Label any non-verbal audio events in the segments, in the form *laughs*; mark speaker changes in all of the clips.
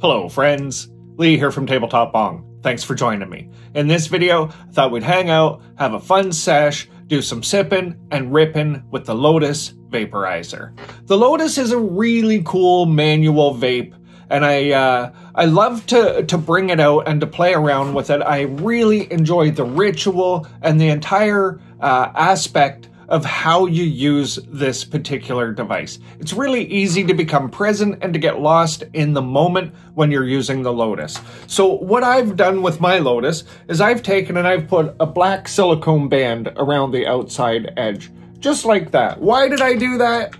Speaker 1: Hello friends, Lee here from Tabletop Bong. Thanks for joining me. In this video, I thought we'd hang out, have a fun sesh, do some sipping and ripping with the Lotus Vaporizer. The Lotus is a really cool manual vape and I uh, I love to to bring it out and to play around with it. I really enjoy the ritual and the entire uh, aspect of how you use this particular device. It's really easy to become present and to get lost in the moment when you're using the Lotus. So what I've done with my Lotus is I've taken and I've put a black silicone band around the outside edge, just like that. Why did I do that?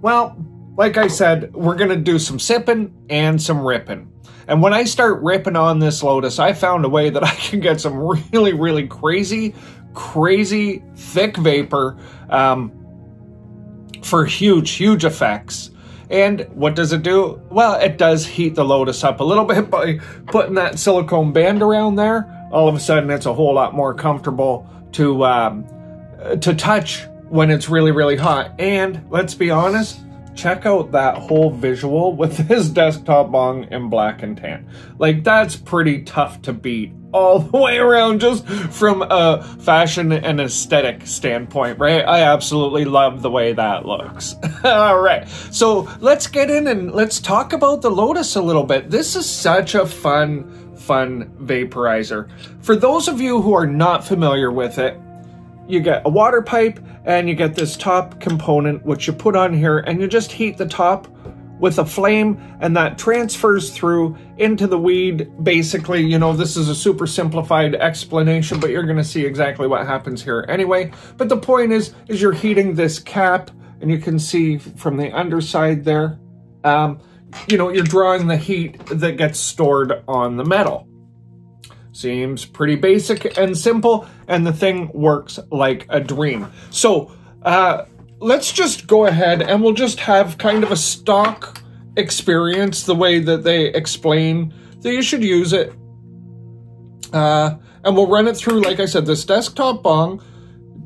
Speaker 1: Well, like I said, we're gonna do some sipping and some ripping. And when I start ripping on this Lotus, I found a way that I can get some *laughs* really, really crazy crazy thick vapor um, for huge, huge effects. And what does it do? Well, it does heat the Lotus up a little bit by putting that silicone band around there. All of a sudden, it's a whole lot more comfortable to um, to touch when it's really, really hot. And let's be honest, check out that whole visual with *laughs* his desktop bong in black and tan. Like, that's pretty tough to beat all the way around just from a fashion and aesthetic standpoint, right? I absolutely love the way that looks. *laughs* all right, so let's get in and let's talk about the Lotus a little bit. This is such a fun, fun vaporizer. For those of you who are not familiar with it, you get a water pipe and you get this top component which you put on here and you just heat the top with a flame and that transfers through into the weed. Basically you know this is a super simplified explanation but you're going to see exactly what happens here anyway. But the point is is you're heating this cap and you can see from the underside there um, you know you're drawing the heat that gets stored on the metal. Seems pretty basic and simple, and the thing works like a dream. So, uh, let's just go ahead and we'll just have kind of a stock experience the way that they explain that you should use it. Uh, and we'll run it through, like I said, this desktop bong,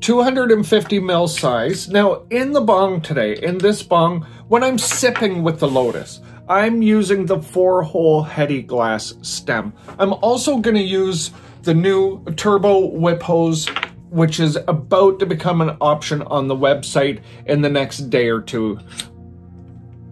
Speaker 1: 250 mil size. Now, in the bong today, in this bong, when I'm sipping with the Lotus, I'm using the four hole heady glass stem. I'm also gonna use the new turbo whip hose, which is about to become an option on the website in the next day or two.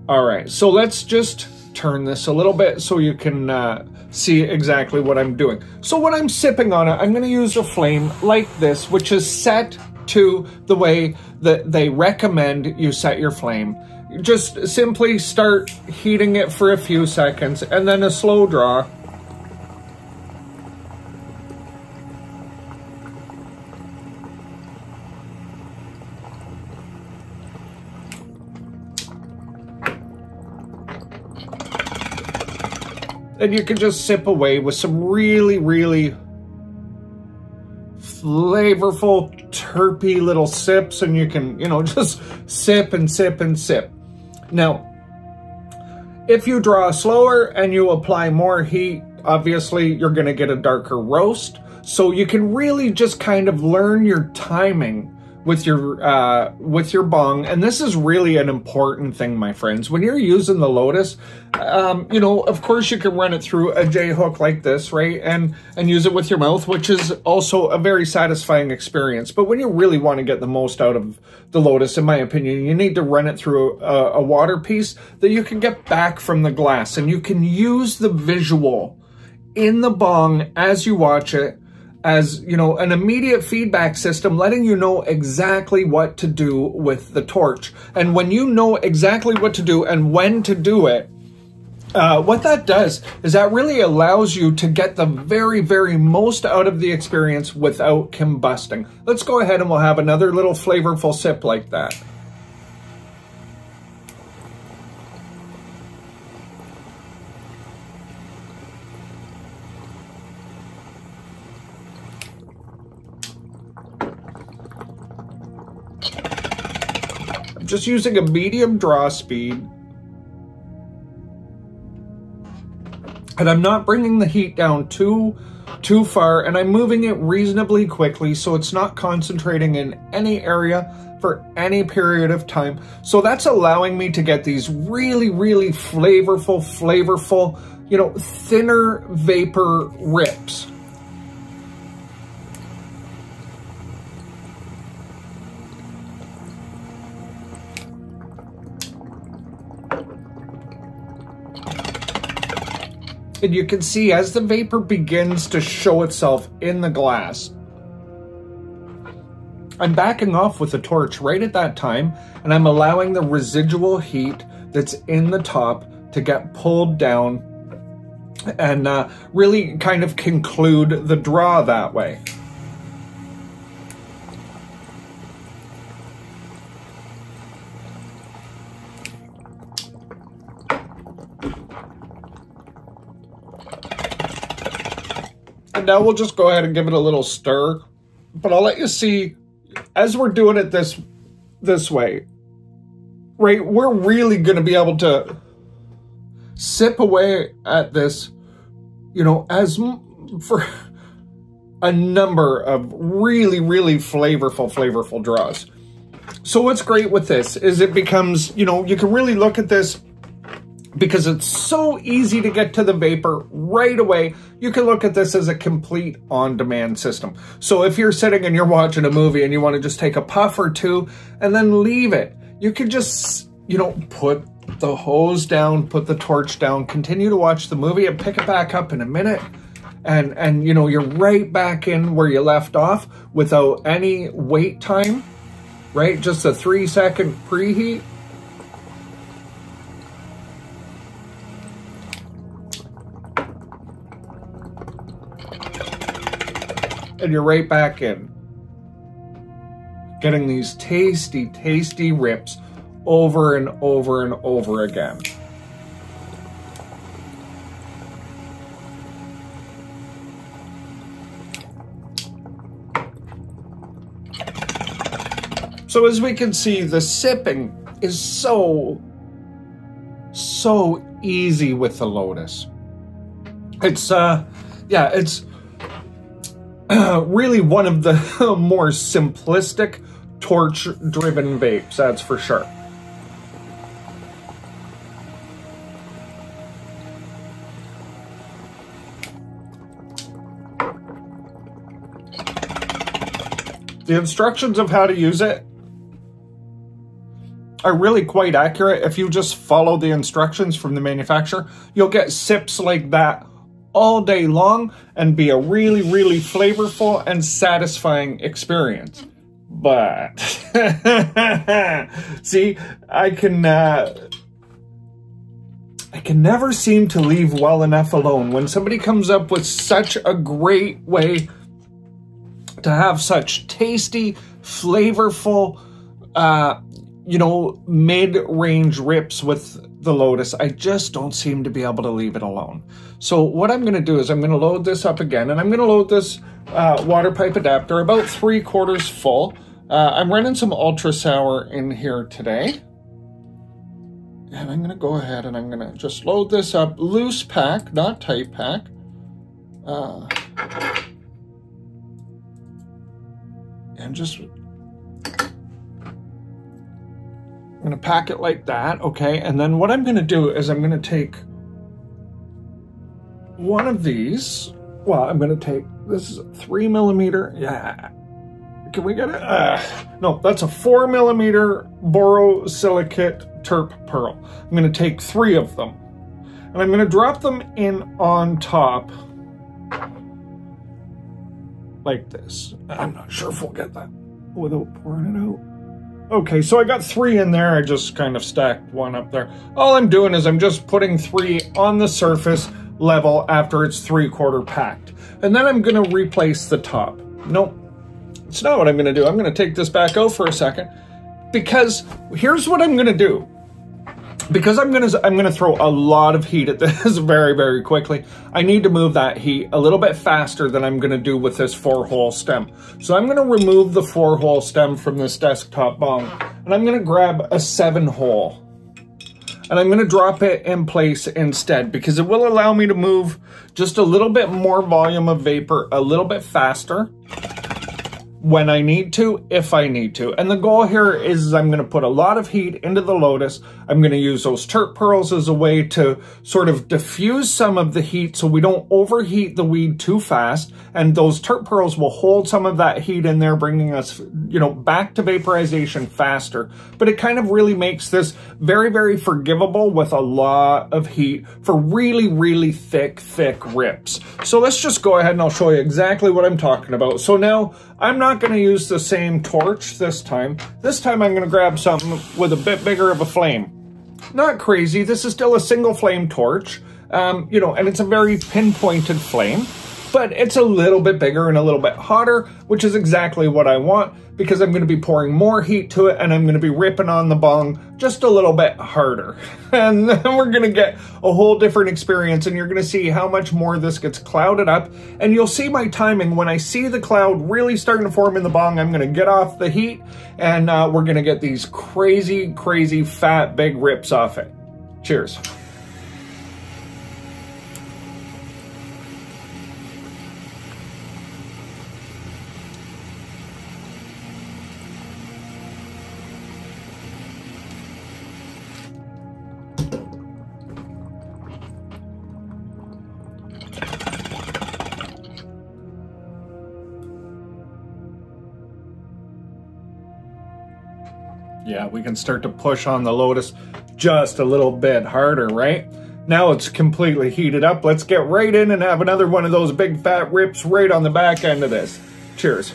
Speaker 1: All right, so let's just turn this a little bit so you can uh, see exactly what I'm doing. So when I'm sipping on it, I'm gonna use a flame like this, which is set to the way that they recommend you set your flame just simply start heating it for a few seconds and then a slow draw. And you can just sip away with some really, really flavorful, terpy little sips and you can, you know, *laughs* just sip and sip and sip. Now, if you draw slower and you apply more heat, obviously you're going to get a darker roast. So you can really just kind of learn your timing with your uh, with your bong, and this is really an important thing, my friends. When you're using the Lotus, um, you know, of course you can run it through a J hook like this, right, and and use it with your mouth, which is also a very satisfying experience. But when you really want to get the most out of the Lotus, in my opinion, you need to run it through a, a water piece that you can get back from the glass, and you can use the visual in the bong as you watch it as, you know, an immediate feedback system letting you know exactly what to do with the torch. And when you know exactly what to do and when to do it, uh, what that does is that really allows you to get the very, very most out of the experience without combusting. Let's go ahead and we'll have another little flavorful sip like that. Just using a medium draw speed. And I'm not bringing the heat down too, too far, and I'm moving it reasonably quickly so it's not concentrating in any area for any period of time. So that's allowing me to get these really, really flavorful, flavorful you know, thinner vapor rips. And you can see as the vapor begins to show itself in the glass, I'm backing off with the torch right at that time, and I'm allowing the residual heat that's in the top to get pulled down and uh, really kind of conclude the draw that way. And now we'll just go ahead and give it a little stir. But I'll let you see, as we're doing it this this way, right, we're really going to be able to sip away at this, you know, as for a number of really, really flavorful, flavorful draws. So what's great with this is it becomes, you know, you can really look at this because it's so easy to get to the vapor right away. You can look at this as a complete on-demand system. So if you're sitting and you're watching a movie and you want to just take a puff or two and then leave it, you can just, you know, put the hose down, put the torch down, continue to watch the movie and pick it back up in a minute. And, and you know, you're right back in where you left off without any wait time, right? Just a three second preheat and you're right back in. Getting these tasty, tasty rips over and over and over again. So as we can see, the sipping is so, so easy with the Lotus. It's, uh, yeah, it's *clears throat* really one of the *laughs* more simplistic torch-driven vapes, that's for sure. The instructions of how to use it are really quite accurate. If you just follow the instructions from the manufacturer, you'll get sips like that all day long and be a really, really flavorful and satisfying experience. But, *laughs* see, I can, uh, I can never seem to leave well enough alone. When somebody comes up with such a great way to have such tasty, flavorful, uh, you know, mid-range rips with the Lotus, I just don't seem to be able to leave it alone. So what I'm going to do is I'm going to load this up again, and I'm going to load this uh, water pipe adapter about three quarters full. Uh, I'm running some Ultra Sour in here today. And I'm going to go ahead and I'm going to just load this up loose pack, not tight pack. Uh, and just To pack it like that, okay? And then what I'm to do is I'm to take one of these. Well, I'm to take, this is three millimeter. Yeah. Can we get it? Uh, no, that's a four millimeter borosilicate terp pearl. I'm to take three of them and I'm to drop them in on top like this. I'm not sure if we'll get that without pouring it out. Okay, so I got three in there. I just kind of stacked one up there. All I'm doing is I'm just putting three on the surface level after it's three quarter packed. And then I'm gonna replace the top. Nope, it's not what I'm gonna do. I'm gonna take this back out for a second because here's what I'm gonna do because I'm gonna I'm gonna throw a lot of heat at *laughs* this very very quickly. I need to move that heat a little bit faster than I'm gonna do with this four hole stem. So I'm gonna remove the four hole stem from this desktop bong and I'm gonna grab a seven hole and I'm gonna drop it in place instead because it will allow me to move just a little bit more volume of vapor a little bit faster when I need to, if I need to. And the goal here is I'm going to put a lot of heat into the Lotus. I'm going to use those terp pearls as a way to sort of diffuse some of the heat so we don't overheat the weed too fast. And those terp pearls will hold some of that heat in there, bringing us, you know, back to vaporization faster. But it kind of really makes this very, very forgivable with a lot of heat for really, really thick, thick rips. So let's just go ahead and I'll show you exactly what I'm talking about. So now I'm not going to use the same torch this time. This time I'm going to grab something with a bit bigger of a flame. Not crazy. This is still a single flame torch, um, you know, and it's a very pinpointed flame, but it's a little bit bigger and a little bit hotter, which is exactly what I want because I'm going to be pouring more heat to it and I'm going to be ripping on the bong just a little bit harder. *laughs* And then we're going to get a whole different experience and you're going to see how much more this gets clouded up. And you'll see my timing. When I see the cloud really starting to form in the bong, I'm going to get off the heat and uh, we're going to get these crazy, crazy fat big rips off it. Cheers. Yeah, we can start to push on the Lotus just a little bit harder, right? Now it's completely heated up. Let's get right in and have another one of those big fat rips right on the back end of this. Cheers.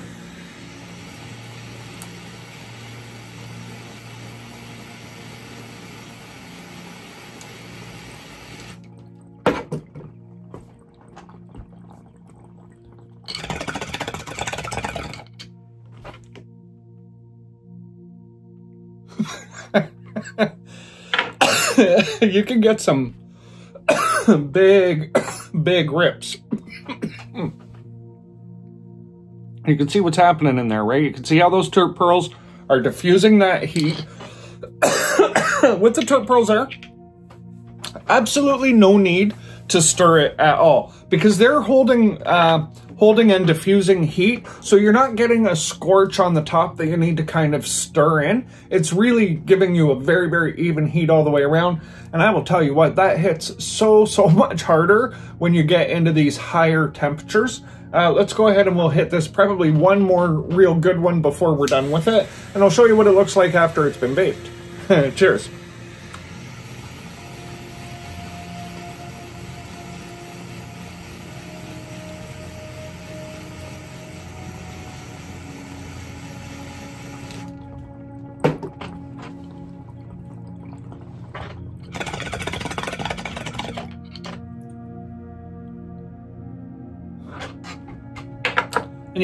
Speaker 1: Get some *coughs* big, *coughs* big rips. *coughs* you can see what's happening in there, right? You can see how those terp pearls are diffusing that heat. With the terp pearls there, absolutely no need to stir it at all because they're holding uh, holding and diffusing heat. So you're not getting a scorch on the top that you need to kind of stir in. It's really giving you a very, very even heat all the way around. And I will tell you what, that hits so, so *laughs* much harder when you get into these higher temperatures. Uh, let's go ahead and we'll hit this probably one more real good one before we're done with it. And I'll show you what it looks like after it's been baked. *laughs* Cheers.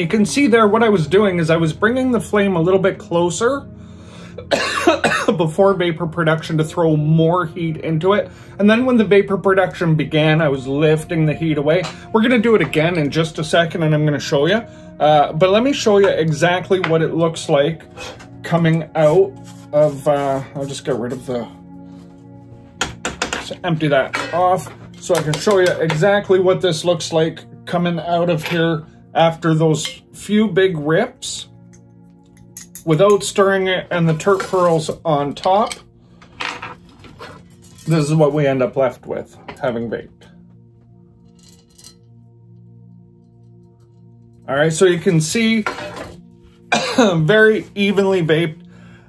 Speaker 1: You can see there what I was doing is I was bringing the flame a little bit closer *coughs* before vapor production to throw more heat into it. And then when the vapor production began, I was lifting the heat away. We're gonna do it again in just a second and I'm gonna show you. Uh, but let me show you exactly what it looks like coming out of, uh, I'll just get rid of the, just empty that off so I can show you exactly what this looks like coming out of here after those few big rips without stirring it and the terp pearls on top, this is what we end up left with, having baked. All right, so you can see *coughs* very evenly baked.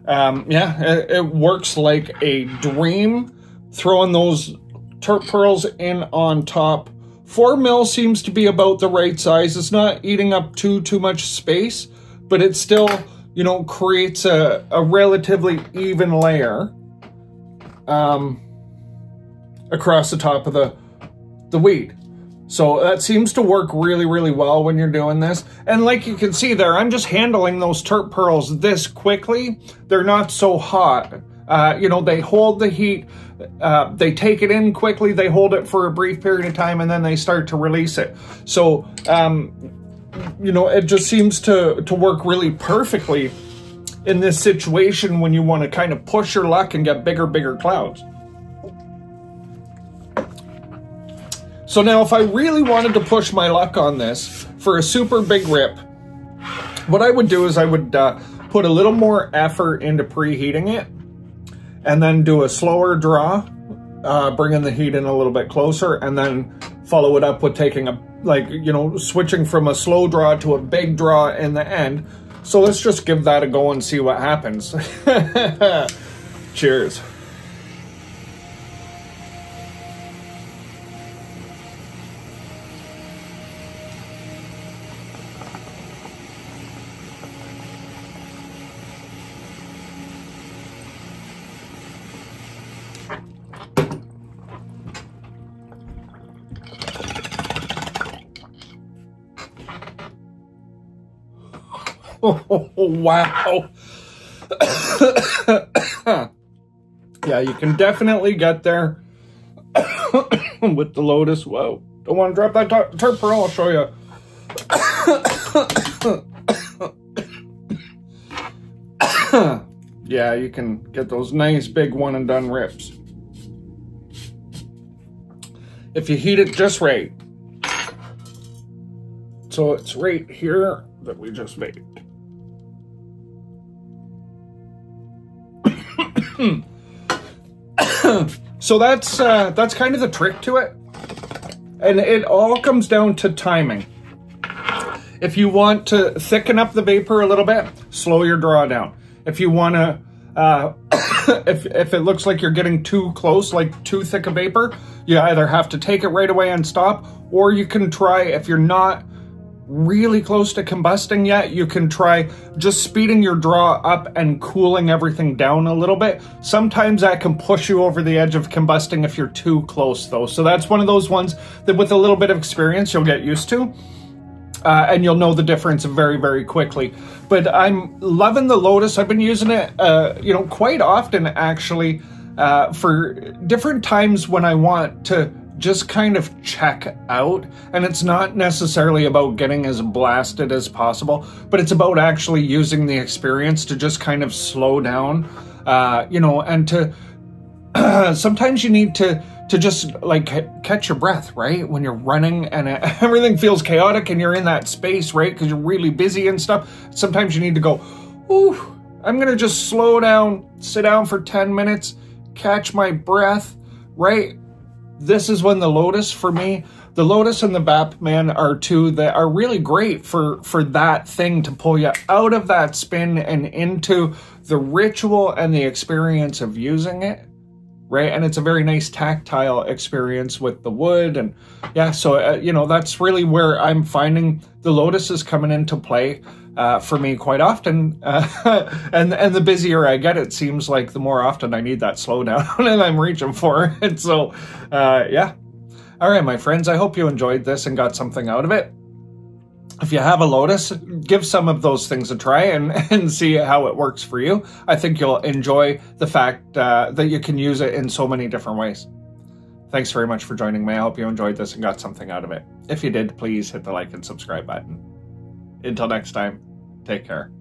Speaker 1: Um, yeah, it, it works like a dream. Throwing those terp pearls in on top Four mil seems to be about the right size. It's not eating up too, too much space, but it still, you know, creates a, a relatively even layer um, across the top of the, the weed. So that seems to work really, really well when you're doing this. And like you can see there, I'm just handling those terp pearls this quickly. They're not so hot. Uh, you know, they hold the heat uh, they take it in quickly, they hold it for a brief period of time, and then they start to release it. So, um, you know, it just seems to, to work really perfectly in this situation when you want to kind of push your luck and get bigger, bigger clouds. So now if I really wanted to push my luck on this for a super big rip, what I would do is I would uh, put a little more effort into preheating it and then do a slower draw, uh, bringing the heat in a little bit closer, and then follow it up with taking a, like, you know, switching from a slow draw to a big draw in the end. So let's just give that a go and see what happens. *laughs* Cheers. *laughs* wow. *coughs* yeah, you can definitely get there *coughs* with the Lotus. Whoa. Don't want to drop that Turper. I'll show you. *coughs* yeah, you can get those nice big one and done rips. If you heat it just right. So it's right here that we just made. *coughs* so that's uh, that's kind of the trick to it, and it all comes down to timing. If you want to thicken up the vapor a little bit, slow your draw down. If you want to, uh, *coughs* if if it looks like you're getting too close, like too thick a vapor, you either have to take it right away and stop, or you can try if you're not really close to combusting yet, you can try just speeding your draw up and cooling everything down a little bit. Sometimes that can push you over the edge of combusting if you're too close though. So that's one of those ones that with a little bit of experience, you'll get used to. Uh, and you'll know the difference very, very quickly. But I'm loving the Lotus. I've been using it, uh, you know, quite often actually uh, for different times when I want to just kind of check out. And it's not necessarily about getting as blasted as possible, but it's about actually using the experience to just kind of slow down, uh, you know, and to *clears throat* sometimes you need to to just like catch your breath, right? When you're running and *laughs* everything feels chaotic and you're in that space, right? Because you're really busy and stuff. Sometimes you need to go, ooh, I'm gonna just slow down, sit down for 10 minutes, catch my breath, right? This is when the Lotus for me, the Lotus and the Vapman are two that are really great for for that thing to pull you out of that spin and into the ritual and the experience of using it. Right, and it's a very nice tactile experience with the wood, and yeah, so uh, you know that's really where I'm finding the Lotus is coming into play uh, for me quite often. Uh, *laughs* and and the busier I get, it seems like the more often I need that slowdown *laughs* and I'm reaching for *laughs* it. So, uh, yeah. All right, my friends, I hope you enjoyed this and got something out of it. If you have a Lotus, give some of those things a try and, *laughs* and see how it works for you. I think you'll enjoy the fact uh, that you can use it in so many different ways. Thanks very much for joining me. I hope you enjoyed this and got something out of it. If you did, please hit the like and subscribe button. Until next time, take care.